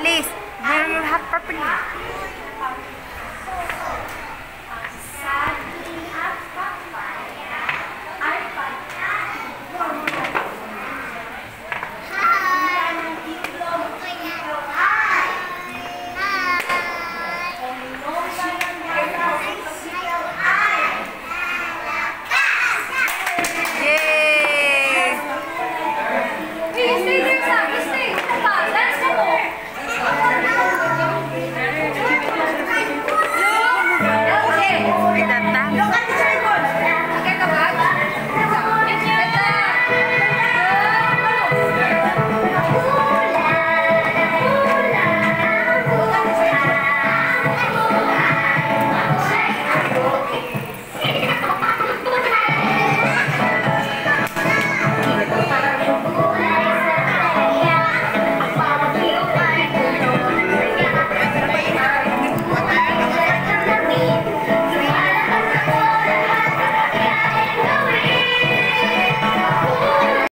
Alis, meron yung have properly.